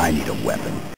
I need a weapon.